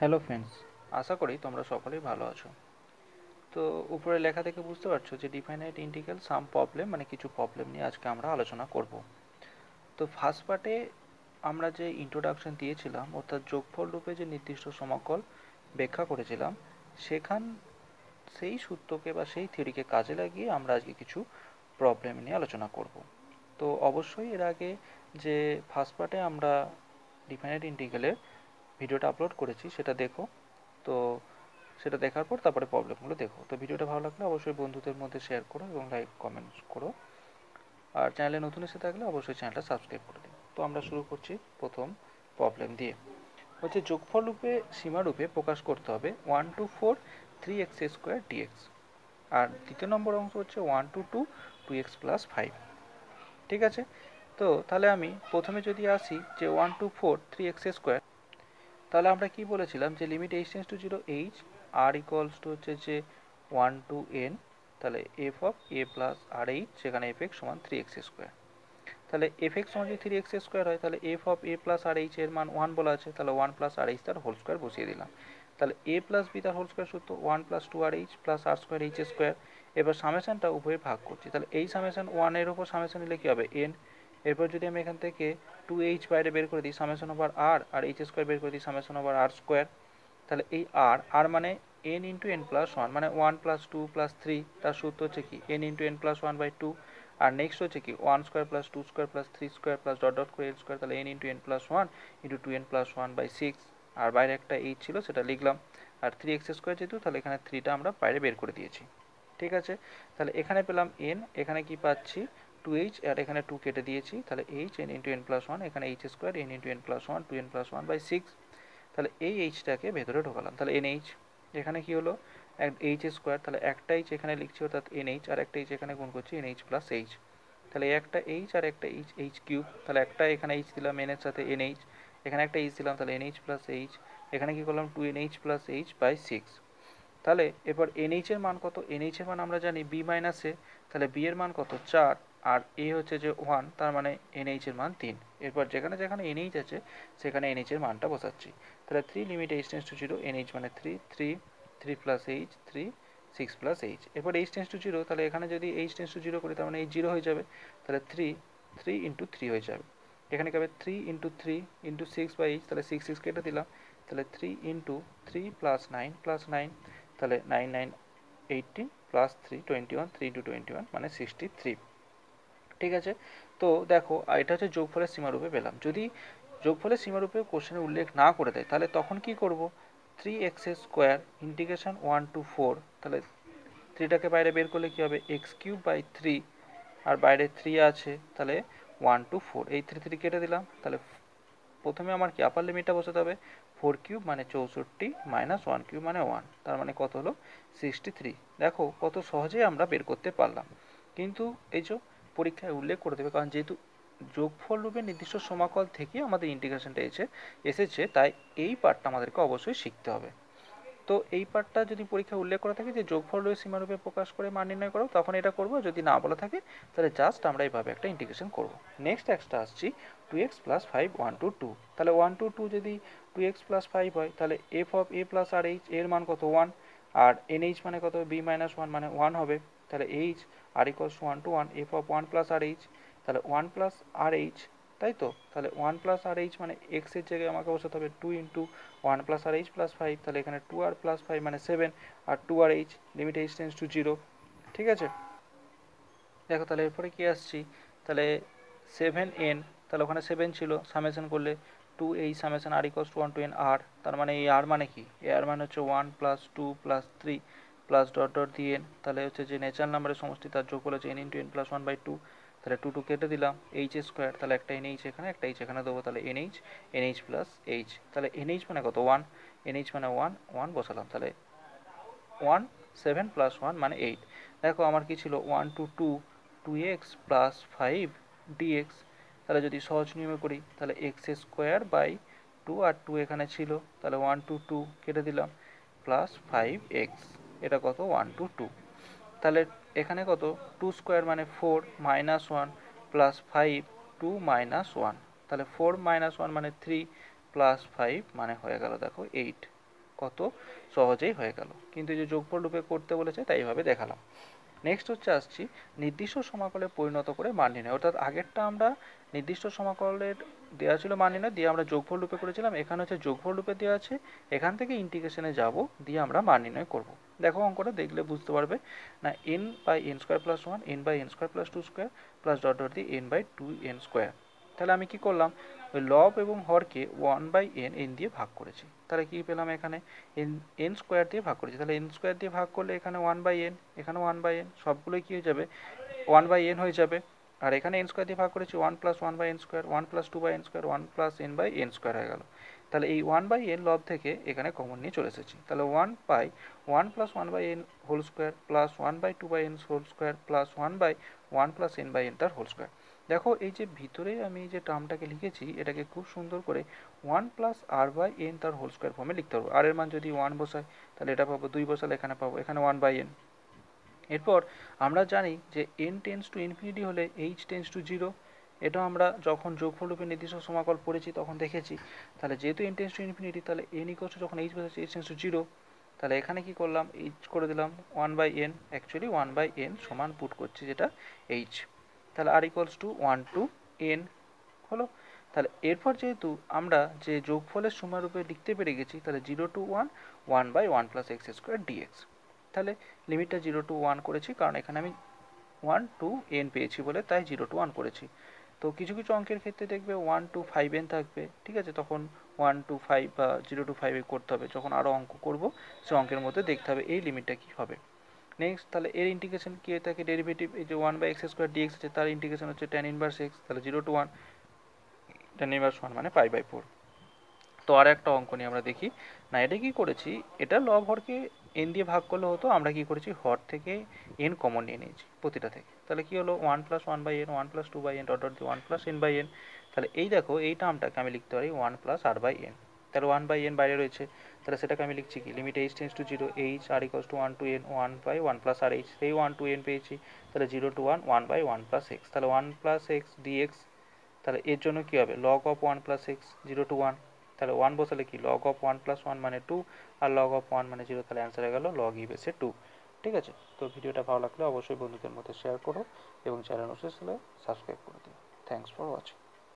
Hello friends আশা করি তোমরা সকলেই ভালো আছো। তো উপরে লেখা থেকে বুঝতে পারছ যে ডিফাইনাইট ইন্টিগ্রাল সাম প্রবলেম মানে কিছু প্রবলেম নিয়ে আজকে আমরা আলোচনা করব। তো ফার্স্ট পার্টে আমরা যে ইন্ট্রোডাকশন দিয়েছিলাম, অর্থাৎ যোগফল রূপে যে নির্দিষ্ট সমাকল ব্যাখ্যা করেছিলাম, সেখান, সেই সূত্রকে বা সেই থিওরিকে কাজে লাগিয়ে আমরা আজকে কিছু প্রবলেম নিয়ে আলোচনা করব। তো অবশ্যই এর আগে যে ফার্স্ট পার্টে আমরা ডিফাইনাইট ইন্টিগ্রালের ভিডিওটা আপলোড করেছি, সেটা দেখো। তো সেটা দেখার পর তারপরে প্রবলেমগুলো দেখো। তো ভিডিওটা ভালো লাগলে অবশ্যই বন্ধুদের মধ্যে শেয়ার করো এবং লাইক কমেন্টস করো। আর চ্যানেলে নতুন এসে থাকলে অবশ্যই চ্যানেলটা সাবস্ক্রাইব করে দিন তো আমরা শুরু করছি প্রথম প্রবলেম দিয়ে। হচ্ছে যোগফল রূপে সীমারূপে প্রকাশ করতে হবে one to four three x square dx আর দ্বিতীয় নম্বর অংশ হচ্ছে one to two two x plus five ঠিক আছে? তো তাহলে আমি প্রথমে যদি আসি যে one to four three x square তাহলে আমরা কি বলেছিলাম যে limit h tends to zero h r equals to হচ্ছে যে ওয়ান টু এন তাহলে f of a plus r h সেখানে এফ এক্স সমান থ্রি এক্স স্কোয়ার তাহলে এফ এক্স সমান যদি থ্রি এক্স স্কোয়ার হয়, তাহলে f of a plus r h এর মান ওয়ান বলা আছে, তাহলে ওয়ান প্লাস আর এইচ তার হোল স্কোয়ার বসিয়ে দিলাম। তাহলে এ প্লাস বি তার হোল স্কোয়ার সূত্র one plus two r h plus r square h square এবার সামেশনটা উভয়ে ভাগ করছি। তাহলে এই সামেশন ওয়ানের ওপর সামেশন নিলে কী হবে? এন এরপর যদি আমি এখান থেকে টু এইচ বাইরে বের করে দিই summation over r r h square বের করে দিই সামেশন ওভার আর স্কোয়ার তাহলে এই আর আর মানে n into n plus one মানে one plus two plus three তার সূত্র হচ্ছে কি? N into n plus one by two R next হচ্ছে কি? One square plus two square plus three square plus dot dot করে এল স্কোয়ার তাহলে n into n plus one into two n plus one by six আর বাইরে একটা H ছিল, সেটা লিখলাম। আর three x square যেহেতু, তাহলে এখানে থ্রিটা আমরা বাইরে বের করে দিয়েছি। ঠিক আছে? তাহলে এখানে পেলাম এন এখানে কি পাচ্ছি? টু এইচ আর এখানে টু কেটে দিয়েছি। তাহলে h n into n plus one এখানে h square n into n plus one two n plus one by six তাহলে এই এইচটাকে ভেতরে ঢোকালাম। তাহলে এন এইচ এখানে কি হলো? এইচ স্কোয়ার তাহলে একটা এইচ এখানে লিখছি, অর্থাৎ এন এইচ আর একটা এইচ এখানে গুণ করছি এন এইচ প্লাস এইচ তাহলে একটা এইচ আর একটা এইচ এইচ কিউব তাহলে একটা এখানে এইচ দিলাম এন এর সাথে এন এইচ এখানে একটা এইচ দিলাম, তাহলে এন এইচ প্লাস এইচ এখানে কি করলাম? Two n h plus h by six তাহলে এবার এনএইচ এর মান কত? এনএইচ এর মান আমরা জানি বি মাইনাস তাহলে বি এর মান কত? চার। আর এ হচ্ছে যে ওয়ান তার মানে এনএইচ এর মান তিন। এরপর যেখানে যেখানে এনএইচ আছে, সেখানে এনএইচ এর মানটা বসাচ্ছি। তাহলে three limit h tends to zero n h মানে three three three plus h three six plus h এরপর এইচ টেন্স টু জিরো তাহলে এখানে যদি এইচ টেন্স টু জিরো করি, তার মানে এইচ জিরো হয়ে যাবে। তাহলে থ্রি থ্রি ইন্টু থ্রি হয়ে যাবে। এখানে কি হবে? Three into three into six by h তাহলে সিক্স সিক্স কেটে দিলাম। তাহলে three into three plus nine plus nine তাহলে nine nine eighteen plus three twenty one three two twenty one মানে সিক্সটি থ্রি ঠিক আছে? তো দেখো এটা হচ্ছে যোগফলের সীমারূপে পেলাম। যদি যোগফলের সীমারূপে কোশ্চেনে উল্লেখ না করে দেয়, তাহলে তখন কি করব? Three x square integration one to four তাহলে থ্রিটাকে বাইরে বের করলে কী হবে? এক্স কিউব বাই থ্রি আর বাইরে থ্রি আছে, তাহলে ওয়ান টু ফোর এই থ্রি থ্রি কেটে দিলাম, তাহলে প্রথমে আমার কি আপার লিমিটটা বসাতে হবে? ফোর কিউব মানে চৌষট্টি মাইনাস ওয়ান কিউব মানে ওয়ান তার মানে কত হলো? সিক্সটি থ্রি দেখো, কত সহজেই আমরা বের করতে পারলাম। কিন্তু এই যে পরীক্ষায় উল্লেখ করে দেবে। কারণ যেহেতু যোগফল রূপে নির্দিষ্ট সমাকল থেকে আমাদের ইন্টিগ্রেশনটা এসে, এসেছে, তাই এই পার্টটা আমাদেরকে অবশ্যই শিখতে হবে। তো এই পার্টটা যদি পরীক্ষায় উল্লেখ করা থাকে যে যোগফল রূপে সীমারূপে প্রকাশ করে মান নির্ণয় করো, তখন এটা করব। যদি না বলা থাকে, তাহলে জাস্ট আমরা এইভাবে একটা ইন্টিগ্রেশন করব। নেক্সট একটা আসছি two x plus five one to two তাহলে ওয়ান টু টু যদি টু এক্স প্লাস ফাইভ হয়, তাহলে f of a plus r h এর মান কত? ওয়ান আর এন এইচ মানে কত? বি মাইনাস ওয়ান মানে ওয়ান হবে। তাহলে h r equals one to one f of one plus r h তাহলে ওয়ান প্লাস আর এইচ তাই তো? তাহলে ওয়ান প্লাস আর এইচ মানে এক্সের জায়গায় আমাকে বসাতে হবে two into one plus r h plus five তাহলে এখানে টু আর প্লাস ফাইভ মানে seven r two r h limit h tends to zero ঠিক আছে? দেখো তাহলে এরপরে কি আসছি? তাহলে সেভেন এন তাহলে ওখানে সেভেন ছিল সামেশন করলে টু এই summation r equals to one to n আর তার মানে এই আর মানে কি? এ আর মানে হচ্ছে one plus two plus three plus dot dot দিয়ে তাহলে হচ্ছে যে ন্যাচারাল নাম্বারের সমষ্টি তার যোগ হলো n into n plus one by two তাহলে টু টু কেটে দিলাম এইচ স্কোয়ার তাহলে একটা এন এইচ এখানে, একটা এইচ এখানে দেবো, তাহলে n h n h plus h তাহলে এন এইচ মানে কত? ওয়ান এন এইচ মানে ওয়ান ওয়ান বসালাম, তাহলে ওয়ান সেভেন প্লাস ওয়ান মানে এইট দেখো আমার কি ছিল? One two two two x plus five dx তাহলে যদি সহজ নিয়মে করি, তাহলে এক্স স্কোয়ার বাই টু আর টু এখানে ছিল, তাহলে ওয়ান টু টু কেটে দিলাম প্লাস ফাইভ এক্স এটা কত? ওয়ান টু টু তাহলে এখানে কত? টু স্কোয়ার মানে four minus one plus five two minus one তাহলে ফোর মাইনাস ওয়ান মানে থ্রি প্লাস ফাইভ মানে হয়ে গেল, দেখো এইট কত? সহজেই হয়ে গেল। কিন্তু যে যোগফল রূপে করতে বলেছে, তাই এইভাবে দেখালাম। নেক্সট হচ্ছে আসছি, নির্দিষ্ট সমাকলে পরিণত করে মান নির্ণয়। অর্থাৎ আগেরটা আমরা নির্দিষ্ট সমাকলের দেওয়া ছিল মান নির্ণয়, দিয়ে আমরা যোগফল রূপে করেছিলাম। এখানে হচ্ছে যোগফল রূপে দেওয়া আছে, এখান থেকে ইন্টিগ্রেশনে যাব, দিয়ে আমরা মান নির্ণয় করব। দেখো অঙ্কটা, দেখলে বুঝতে পারবে। না n by n square plus one n by n square plus two square plus dot dot দিয়ে n by two n square তাহলে আমি কি করলাম? ওই লব এবং হরকে ওয়ান বাই এন এন দিয়ে ভাগ করেছি। তাহলে কি পেলাম এখানে? এন এন স্কোয়ার দিয়ে ভাগ করেছি। তাহলে এন স্কোয়ার দিয়ে ভাগ করলে এখানে ওয়ান বাই এন এখানে ওয়ান বাই এন সবগুলোই কী হয়ে যাবে? ওয়ান বাই এন হয়ে যাবে। আর এখানে এন স্কোয়ার দিয়ে ভাগ করেছি one plus one by n square one plus two by n square one plus n by n square হয়ে গেল। তাহলে এই ওয়ান বাই এন লব থেকে এখানে কমন নিয়ে চলে এসেছি। তাহলে one by one plus one by n whole square plus one by two by n whole square plus one by one plus n by n তার হোল স্কোয়ার দেখো এই যে ভিতরে আমি যে টার্মটাকে লিখেছি, এটাকে খুব সুন্দর করে one plus r by n তার হোল স্কোয়ার ফর্মে লিখতে পারব। আর এর মান যদি ওয়ান বসায় তাহলে এটা পাবো দুই বসালে এখানে পাবো, এখানে ওয়ান বাই এন এরপর আমরা জানি যে এন টেন্স টু ইনফিনিটি হলে এইচ টেন্স টু জিরো এটা আমরা যখন যোগফলরূপে নির্দিষ্ট সমাকল পড়েছি, তখন দেখেছি। তাহলে যেহেতু এন টু ইনফিনিটি, তাহলে এন ইকোয়াস যখন এইচ বসেছে এইচ টেন্স টু জিরো তাহলে এখানে কি করলাম? এইচ করে দিলাম one by n actually one by n সমান পুট করছি যেটা এইচ তাহলে r equals to one to n হলো? তাহলে এরপর যেহেতু আমরা যে যোগফলের সীমারূপে লিখতে পেরে গেছি, তাহলে zero to one one by one plus x square dx তাহলে লিমিটটা জিরো টু ওয়ান করেছি, কারণ এখানে আমি ওয়ান টু এন পেয়েছি বলে, তাই জিরো টু ওয়ান করেছি। তো কিছু কিছু অঙ্কের ক্ষেত্রে দেখবে ওয়ান টু ফাইভ এন থাকবে, ঠিক আছে? তখন ওয়ান টু ফাইভ বা জিরো টু এ করতে হবে। যখন আরও অঙ্ক করব, সে অঙ্কের মধ্যে দেখতে হবে এই লিমিটটা কী হবে। নেক্সট তাহলে এর ইন্টিগ্রেশন কী হয়ে? থাকে ডেরিভেটিভ এই যে one by x square dx আছে, তার ইন্টিগ্রেশন হচ্ছে টেন ইনভার্স এক্স তাহলে zero to one tan inverse one মানে পাই বাই ফোর তো আর একটা অঙ্ক নিয়ে আমরা দেখি। না, এটা কি করেছি? এটা লব হরকে এন দিয়ে ভাগ করলে হতো, আমরা কি করেছি? হর থেকে এন কমন নিয়ে নিয়েছি, প্রতিটা থেকে। তাহলে কি হলো? One plus one by n one plus two by n dot dot দিয়ে one plus n by n তাহলে এই দেখো, এই টার্মটাকে আমি লিখতে পারি one plus r by n তাহলে ওয়ান বাই এন বাইরে রয়েছে, তাহলে সেটাকে আমি লিখছি কি? Limit h tends to zero h r equals to one to n one by one plus r h সেই ওয়ান টু এন পেয়েছি, তাহলে zero to one one by one plus x তাহলে ওয়ান প্লাস এক্স ডিএক্স তাহলে এর জন্য কী হবে? Log of one plus x zero to one তাহলে ওয়ান বসালে কি? Log of one plus one মানে টু আর লগ অফ ওয়ান মানে জিরো তাহলে অ্যান্সার হয়ে গেল লগ ই বেসে টু ঠিক আছে? তো ভিডিওটা ভালো লাগলে অবশ্যই বন্ধুদের মধ্যে শেয়ার করো এবং চ্যানেল অবশ্যই সাবস্ক্রাইব করে দিও। Thanks for watching